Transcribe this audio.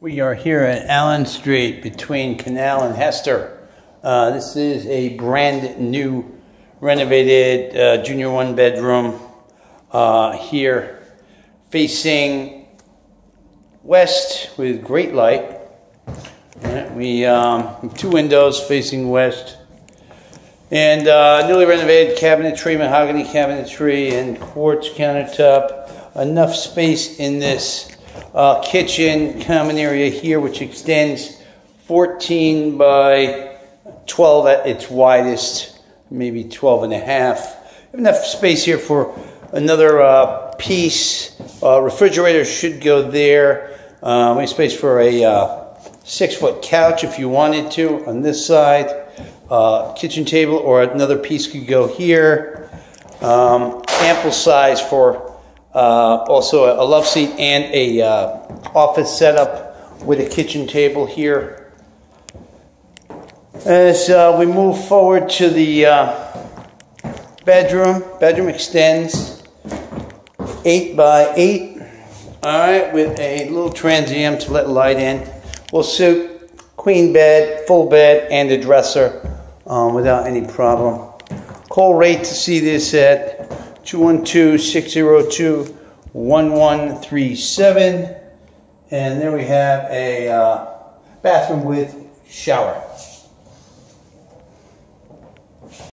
We are here at Allen Street between Canal and Hester. Uh, this is a brand new renovated uh, junior one bedroom uh, here facing west with great light. Right, we um, two windows facing west and uh, newly renovated cabinetry, mahogany cabinetry and quartz countertop. Enough space in this uh, kitchen common area here, which extends 14 by 12 at its widest, maybe 12 and a half. Enough space here for another uh, piece. Uh, refrigerator should go there. Uh, we have space for a uh, six foot couch if you wanted to on this side. Uh, kitchen table or another piece could go here. Um, ample size for uh, also a, a, love seat and a uh, office setup with a kitchen table here. As uh, we move forward to the uh, bedroom, bedroom extends eight by eight. All right, with a little transom to let light in. Will suit queen bed, full bed, and a dresser um, without any problem. Call rate to see this at 212-602-1137. And there we have a uh, bathroom with shower.